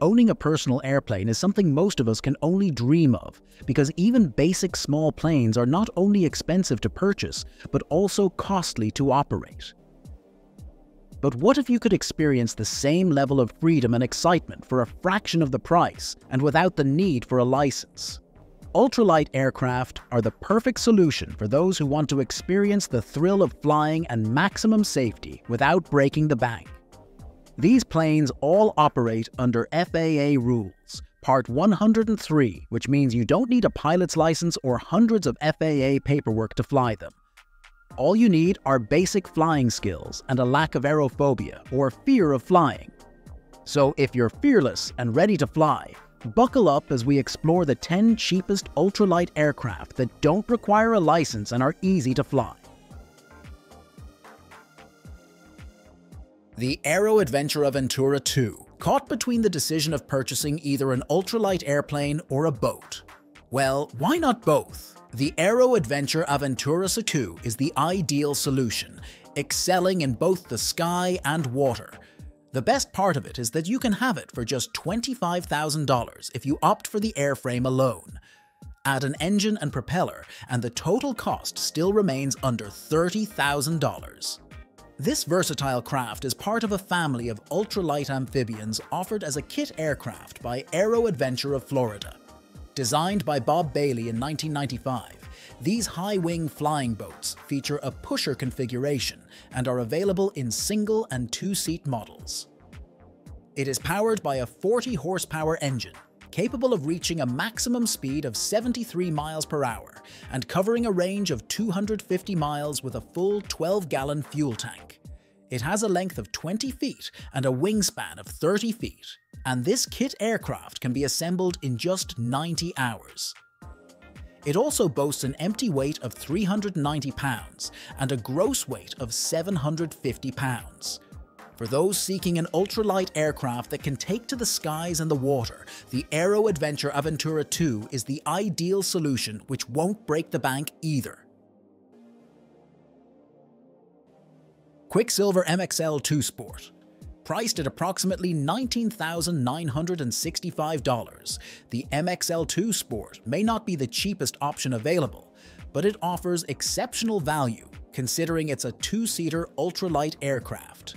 owning a personal airplane is something most of us can only dream of, because even basic small planes are not only expensive to purchase, but also costly to operate. But what if you could experience the same level of freedom and excitement for a fraction of the price and without the need for a license? Ultralight aircraft are the perfect solution for those who want to experience the thrill of flying and maximum safety without breaking the bank. These planes all operate under FAA rules, Part 103, which means you don't need a pilot's license or hundreds of FAA paperwork to fly them. All you need are basic flying skills and a lack of aerophobia or fear of flying. So if you're fearless and ready to fly, buckle up as we explore the 10 cheapest ultralight aircraft that don't require a license and are easy to fly. The Aero Adventure Aventura 2, caught between the decision of purchasing either an ultralight airplane or a boat. Well, why not both? The Aero Adventure Aventura SACU is the ideal solution, excelling in both the sky and water. The best part of it is that you can have it for just $25,000 if you opt for the airframe alone. Add an engine and propeller, and the total cost still remains under $30,000. This versatile craft is part of a family of ultralight amphibians offered as a kit aircraft by Aero Adventure of Florida. Designed by Bob Bailey in 1995, these high-wing flying boats feature a pusher configuration and are available in single and two-seat models. It is powered by a 40 horsepower engine capable of reaching a maximum speed of 73 miles per hour and covering a range of 250 miles with a full 12-gallon fuel tank. It has a length of 20 feet and a wingspan of 30 feet, and this kit aircraft can be assembled in just 90 hours. It also boasts an empty weight of 390 pounds and a gross weight of 750 pounds. For those seeking an ultralight aircraft that can take to the skies and the water, the Aero Adventure Aventura 2 is the ideal solution which won't break the bank either. Quicksilver MXL 2 Sport Priced at approximately $19,965, the MXL2 Sport may not be the cheapest option available, but it offers exceptional value considering it's a two-seater ultralight aircraft.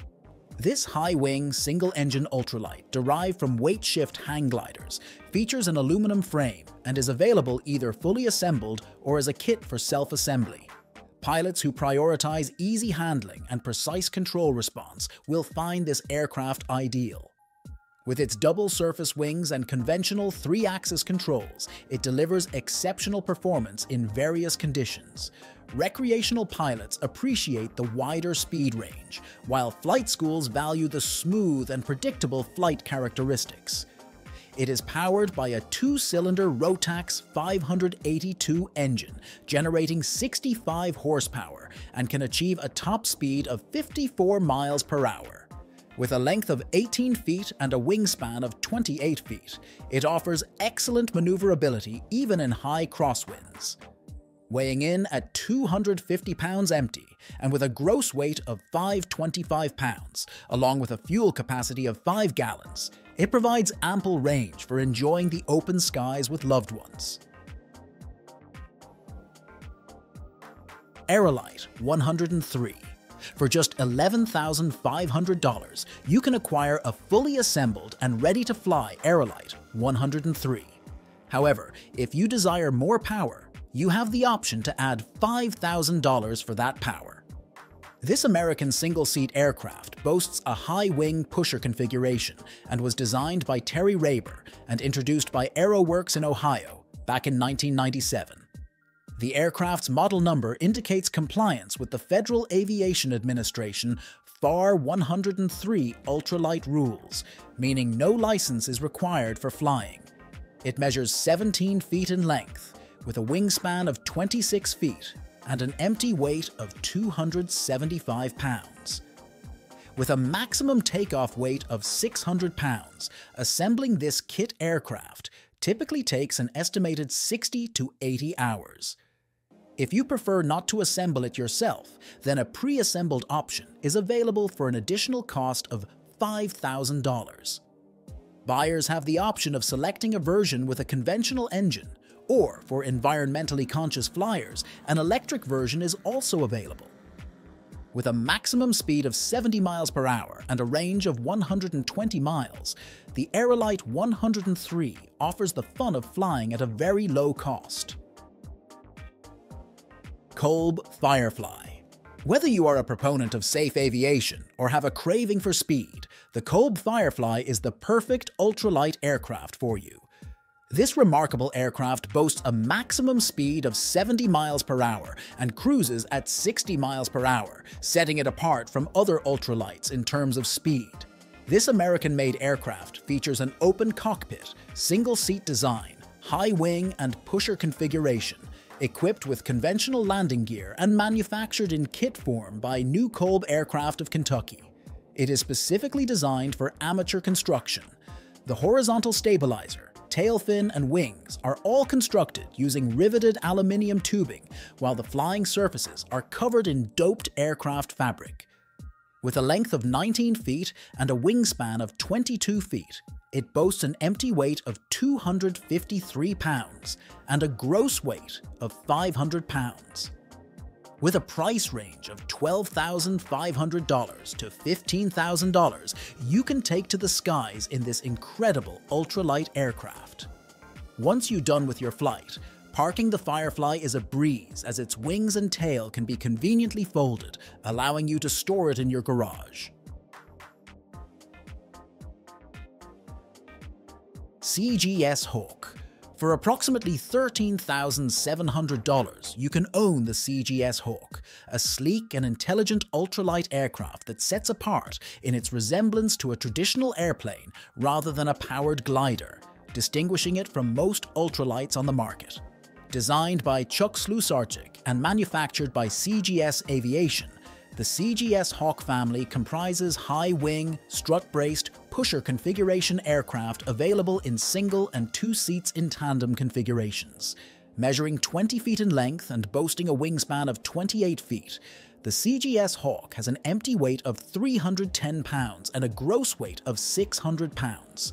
This high-wing, single-engine ultralight, derived from weight shift hang gliders, features an aluminum frame and is available either fully assembled or as a kit for self-assembly. Pilots who prioritize easy handling and precise control response will find this aircraft ideal. With its double surface wings and conventional three-axis controls, it delivers exceptional performance in various conditions, recreational pilots appreciate the wider speed range, while flight schools value the smooth and predictable flight characteristics. It is powered by a two-cylinder Rotax 582 engine, generating 65 horsepower, and can achieve a top speed of 54 miles per hour. With a length of 18 feet and a wingspan of 28 feet, it offers excellent maneuverability even in high crosswinds weighing in at 250 pounds empty and with a gross weight of 525 pounds, along with a fuel capacity of 5 gallons. It provides ample range for enjoying the open skies with loved ones. Aerolite 103 for just $11,500, you can acquire a fully assembled and ready-to-fly Aerolite 103. However, if you desire more power, you have the option to add $5,000 for that power. This American single-seat aircraft boasts a high-wing pusher configuration and was designed by Terry Raber and introduced by AeroWorks in Ohio back in 1997. The aircraft's model number indicates compliance with the Federal Aviation Administration FAR 103 ultralight rules, meaning no license is required for flying. It measures 17 feet in length with a wingspan of 26 feet and an empty weight of 275 pounds. With a maximum takeoff weight of 600 pounds, assembling this kit aircraft typically takes an estimated 60 to 80 hours. If you prefer not to assemble it yourself, then a pre-assembled option is available for an additional cost of $5,000. Buyers have the option of selecting a version with a conventional engine, or for environmentally conscious flyers, an electric version is also available. With a maximum speed of 70 miles per hour and a range of 120 miles, the Aerolite 103 offers the fun of flying at a very low cost. Kolb Firefly Whether you are a proponent of safe aviation or have a craving for speed, the Kolb Firefly is the perfect ultralight aircraft for you. This remarkable aircraft boasts a maximum speed of 70 miles per hour and cruises at 60 miles per hour, setting it apart from other ultralights in terms of speed. This American-made aircraft features an open cockpit, single-seat design, high wing and pusher configuration, equipped with conventional landing gear and manufactured in kit form by New Kolb Aircraft of Kentucky. It is specifically designed for amateur construction. The horizontal stabilizer, tail fin, and wings are all constructed using riveted aluminium tubing, while the flying surfaces are covered in doped aircraft fabric. With a length of 19 feet and a wingspan of 22 feet, it boasts an empty weight of 253 pounds and a gross weight of 500 pounds. With a price range of $12,500 to $15,000, you can take to the skies in this incredible ultralight aircraft. Once you're done with your flight, parking the Firefly is a breeze as its wings and tail can be conveniently folded, allowing you to store it in your garage. CGS Hawk for approximately $13,700, you can own the CGS Hawk, a sleek and intelligent ultralight aircraft that sets apart in its resemblance to a traditional airplane rather than a powered glider, distinguishing it from most ultralights on the market. Designed by Chuck Slusarczyk and manufactured by CGS Aviation, the CGS Hawk family comprises high-wing, strut-braced, pusher configuration aircraft available in single and two seats in tandem configurations. Measuring 20 feet in length and boasting a wingspan of 28 feet, the CGS Hawk has an empty weight of 310 pounds and a gross weight of 600 pounds.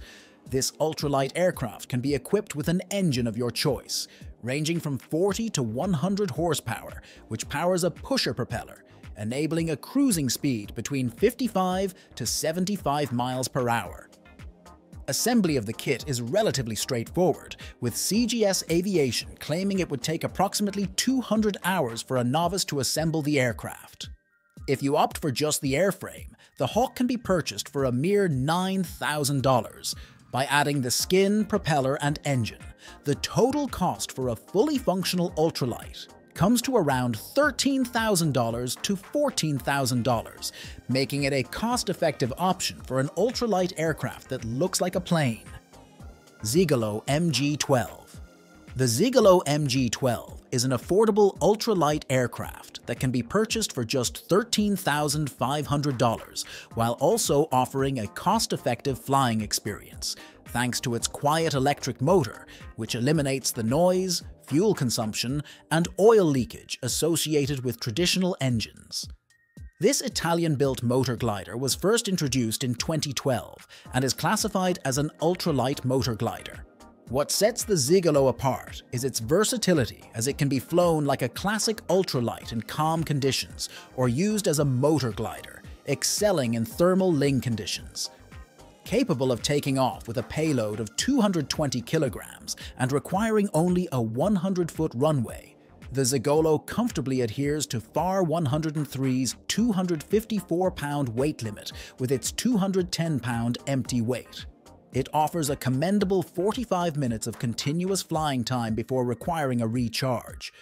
This ultralight aircraft can be equipped with an engine of your choice, ranging from 40 to 100 horsepower, which powers a pusher propeller enabling a cruising speed between 55 to 75 miles per hour. Assembly of the kit is relatively straightforward, with CGS Aviation claiming it would take approximately 200 hours for a novice to assemble the aircraft. If you opt for just the airframe, the Hawk can be purchased for a mere $9,000. By adding the skin, propeller, and engine, the total cost for a fully functional ultralight comes to around $13,000 to $14,000, making it a cost-effective option for an ultralight aircraft that looks like a plane. Zigolo MG-12 The Zigolo MG-12 is an affordable ultralight aircraft that can be purchased for just $13,500 while also offering a cost-effective flying experience thanks to its quiet electric motor, which eliminates the noise, fuel consumption, and oil leakage associated with traditional engines. This Italian-built motor glider was first introduced in 2012 and is classified as an ultralight motor glider. What sets the Zigolo apart is its versatility as it can be flown like a classic ultralight in calm conditions or used as a motor glider, excelling in thermalling conditions capable of taking off with a payload of 220 kilograms and requiring only a 100-foot runway. The Zigolo comfortably adheres to FAR 103's 254-pound weight limit with its 210-pound empty weight. It offers a commendable 45 minutes of continuous flying time before requiring a recharge.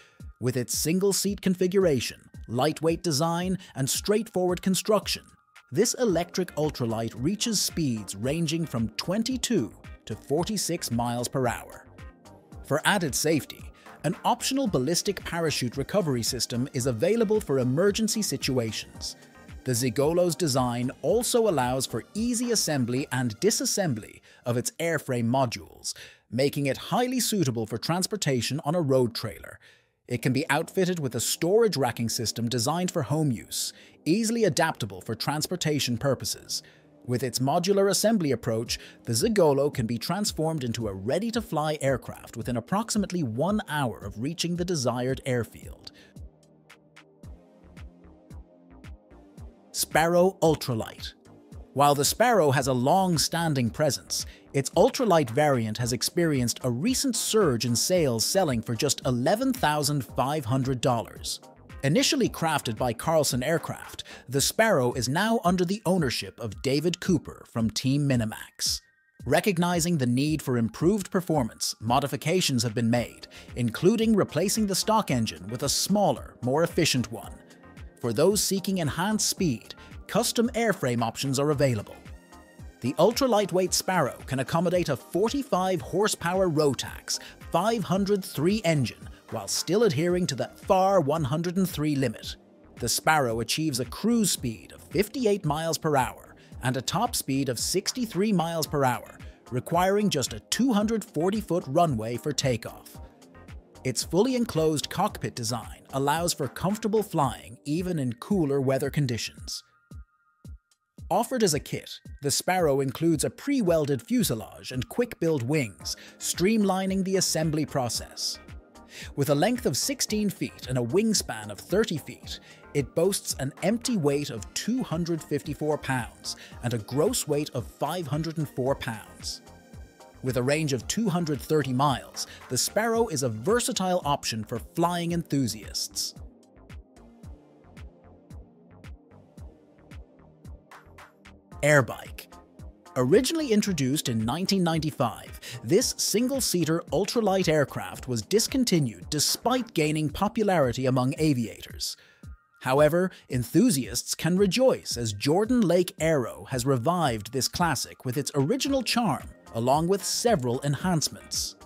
With its single-seat configuration, lightweight design, and straightforward construction, this electric ultralight reaches speeds ranging from 22 to 46 miles per hour. For added safety, an optional ballistic parachute recovery system is available for emergency situations. The Zigolo's design also allows for easy assembly and disassembly of its airframe modules, making it highly suitable for transportation on a road trailer. It can be outfitted with a storage racking system designed for home use, easily adaptable for transportation purposes. With its modular assembly approach, the Zigolo can be transformed into a ready-to-fly aircraft within approximately one hour of reaching the desired airfield. Sparrow Ultralight While the Sparrow has a long-standing presence, its ultralight variant has experienced a recent surge in sales selling for just $11,500. Initially crafted by Carlson Aircraft, the Sparrow is now under the ownership of David Cooper from Team Minimax. Recognizing the need for improved performance, modifications have been made, including replacing the stock engine with a smaller, more efficient one. For those seeking enhanced speed, custom airframe options are available. The ultra-lightweight Sparrow can accommodate a 45 horsepower Rotax 503 engine while still adhering to the FAR 103 limit. The Sparrow achieves a cruise speed of 58 miles per hour and a top speed of 63 miles per hour, requiring just a 240-foot runway for takeoff. Its fully enclosed cockpit design allows for comfortable flying even in cooler weather conditions. Offered as a kit, the Sparrow includes a pre-welded fuselage and quick-build wings, streamlining the assembly process. With a length of 16 feet and a wingspan of 30 feet, it boasts an empty weight of 254 pounds and a gross weight of 504 pounds. With a range of 230 miles, the Sparrow is a versatile option for flying enthusiasts. Airbike Originally introduced in 1995, this single-seater ultralight aircraft was discontinued despite gaining popularity among aviators. However, enthusiasts can rejoice as Jordan Lake Aero has revived this classic with its original charm, along with several enhancements.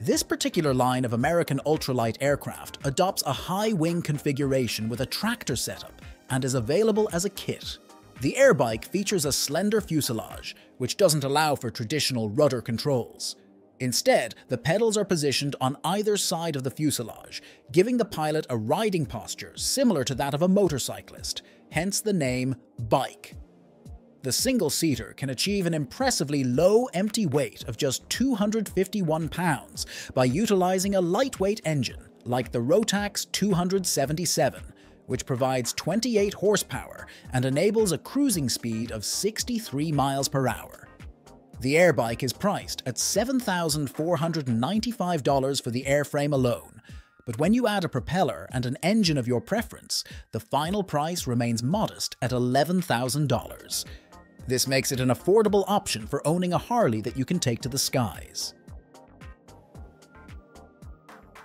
This particular line of American ultralight aircraft adopts a high wing configuration with a tractor setup and is available as a kit. The airbike features a slender fuselage, which doesn't allow for traditional rudder controls. Instead, the pedals are positioned on either side of the fuselage, giving the pilot a riding posture similar to that of a motorcyclist, hence the name bike. The single-seater can achieve an impressively low empty weight of just 251 pounds by utilizing a lightweight engine like the Rotax 277, which provides 28 horsepower and enables a cruising speed of 63 miles per hour. The airbike is priced at $7,495 for the airframe alone, but when you add a propeller and an engine of your preference, the final price remains modest at $11,000. This makes it an affordable option for owning a Harley that you can take to the skies.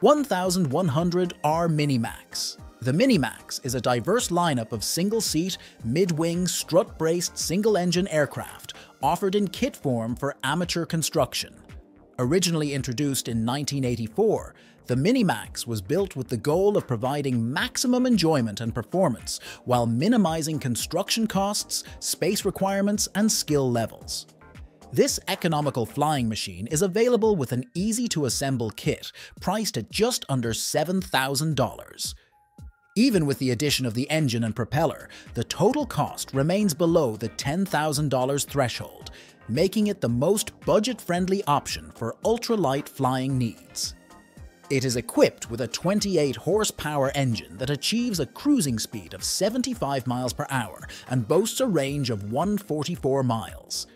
1100 R Minimax the Minimax is a diverse lineup of single-seat, mid-wing, strut-braced single-engine aircraft offered in kit form for amateur construction. Originally introduced in 1984, the Minimax was built with the goal of providing maximum enjoyment and performance while minimizing construction costs, space requirements, and skill levels. This economical flying machine is available with an easy-to-assemble kit priced at just under $7,000. Even with the addition of the engine and propeller, the total cost remains below the $10,000 threshold, making it the most budget-friendly option for ultralight flying needs. It is equipped with a 28 horsepower engine that achieves a cruising speed of 75 miles per hour and boasts a range of 144 miles.